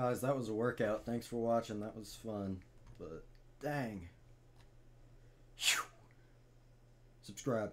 Guys, that was a workout. Thanks for watching. That was fun. But dang. Whew. Subscribe.